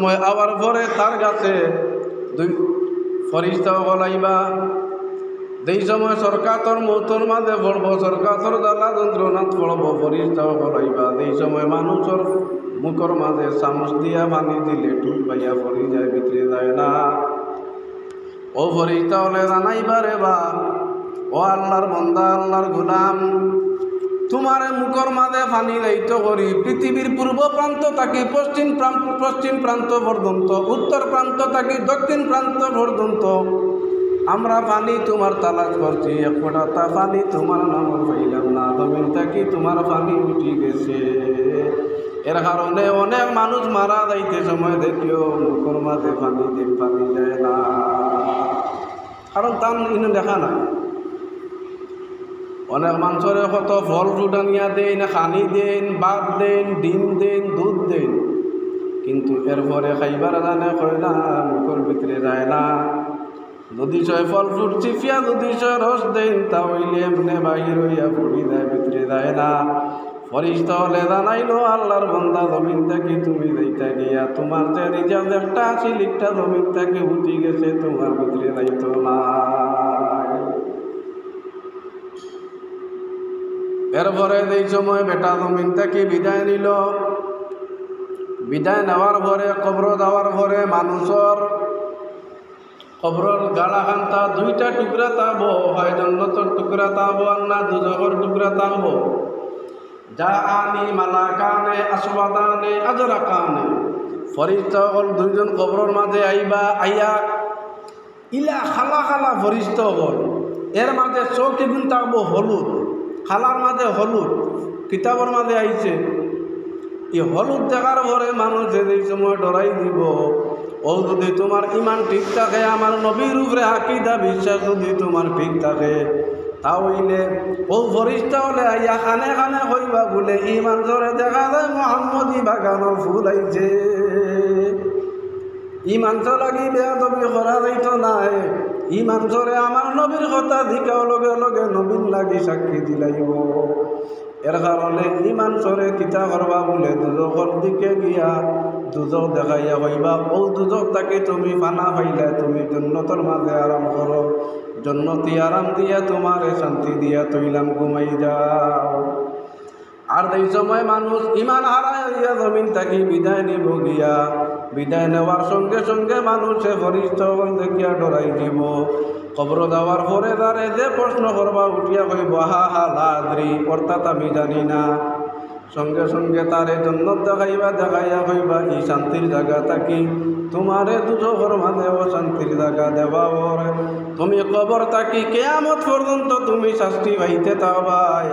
সময় আবার পরে তার কাছে দুই ফরিস্তা বলাইবা। যেই সময় সরকার মৌতর মাঝে পড়ব সরকার জ্বালা যন্ত্রণাত পড়ব ফরিস্তা বলাইবা। যেই সময় মানুষের মুখর মাঝে চামচ দিয়া পানি দিলে টুট বাইয়া পড়ি যায়, ভিতরে যায় না। ও ফরিস্তা হলে জানাইবারে বা, ও আল্লাহর বন্দা, আল্লাহর গোলাম। তোমার মুখর মাঝে ফানি লাইত করি পৃথিবীর পূর্ব প্রান্ত থাকি পশ্চিম প্রান্ত পশ্চিম প্রান্ত পর্যন্ত উত্তর প্রান্ত থাকি দক্ষিণ প্রান্ত পর্যন্ত আমরা পানি তোমার তালাশ করছি এক ফোঁটা তা পানি তোমার নাম পাইলাম না, জমিন থাকি তোমার পানি উঠি গেছে। এর কারণে অনেক মানুষ মারা যাইতে সময় দেখিও মুখর মাঝে পানি দিন পানি যায় না। কারণ তার দেখা নাই। অনেক মানুষের কত ফল ফ্রুট আনিয়া দেন, খানি দেন ভাত দেন, ডিম দেন, দুধ দেন। কিন্তু এরপরে খাইবার জানে কয় না, মুখর ভিতরে যায় না। যদি ছয় ফল ফ্রুট চিপিয়া যদি ছয় রস দেন তা হইলে এমনি বাহির হইয়া পড়ি যায়, ভিতরে যায় না। ফরিস্ত হলে জানাইলো, আল্লাহর বন্দা জমিন থেকে তুমি যাইতা গিয়া, তোমার যে রিজার্ভ একটা আছে, লিখটা জমিন থেকে উঠি গেছে, তোমার ভিতরে যাইতো না। এরপরে এই সময় বেটা জমিন থেকে বিদায় নিল, বিদায় নেওয়ার পরে, কবর দেওয়ার পরে মানুষের কবরের গালা খান্তা দুইটা টুকরা তাব হয় জন্নতর টুকরা তাব আর না দুজগর টুকরা তাব। যা আনি মালা কানে আসবাদানে আজরা কানে ফরিস্তা হল দুইজন কবরের মাঝে আইবা, আইয়া ইলা খালা খালা ফরিস্ত হল। এর মাঝে চৌকি গুণ থাকব হলুদ। খালার মাঝে হলুদ কিতাবর মাঝে আইছে এই হলুদ দেখার পরে মানুষ এই সময় ডরাই দিব। ও যদি তোমার ইমান ঠিক থাকে আমার নবীর উপরে আকিদা বিশ্বাস যদি তোমার ঠিক থাকে, তাহলে ও ফরিস্তা হলে আইয়া খানে খানে হইবা বলে, ইমান ধরে দেখা যায় মোহাম্মদী বাগানোর ফুল আইছে ইমান তো লাগি বেয়া তবে করা যাইত নাই। ইমান ধরে আমার নবীর কথা ধিকাও লগে লগে নবীন লাগি সাক্ষী দিলাইব। এর কারণে ইমান চরে কিতা করবা বলে দুজকর দিকে গিয়া দুজক দেখাইয়া হইবা ও দুজক তাকে তুমি ফানা পাইলে তুমি জন্নতর মাঝে আরাম করো জন্নতি আরাম দিয়া তোমারে শান্তি দিয়া, তৈলাম ঘুমাই যাও। আর এই সময় মানুষ ইমান হারায় হইয়া জমিন থাকি বিদায় নিব গিয়া। বিদায় নেওয়ার সঙ্গে সঙ্গে মানুষে ফরিষ্ঠ দেখিয়া ডরাই দিব। খবর দেওয়ার পরে তারে যে প্রশ্ন করবা উঠিয়া কইব হা হা লাদ্রি, অর্থাৎ আমি জানি না। সঙ্গে সঙ্গে তারে জন্য দেখাইবা, দেখাইয়া কইবা ই শান্তির জায়গা থাকি। তোমারে দুজোর মাঝে ও শান্তির জায়গা দেবা ওর। তুমি কবর থাকি কেয়ামত পর্যন্ত তুমি শাস্তি পাইতে তাবাই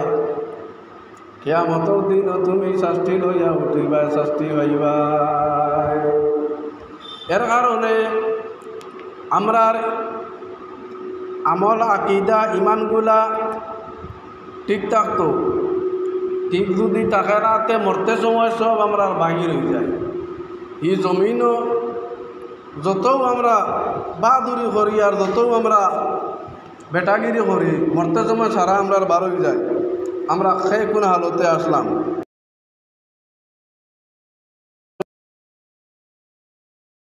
কেয়ামতর দিন তুমি শাস্তি লইয়া উঠিবা শাস্তি হইবা। এর কারণে আমরা আমল আকিদা ইমানগুলা ঠিক থাকতো, ঠিক যদি থাকে রাতে মরতে সময় সব আমরা বাহির হয়ে যায়। এই জমিনও যতও আমরা বাহাদুরি করি আর যতও আমরা বেটাগিরি করি, মরতে সময় সারা আমরা বার যায়। আমরা খেয়ে কোন হালতে আসলাম।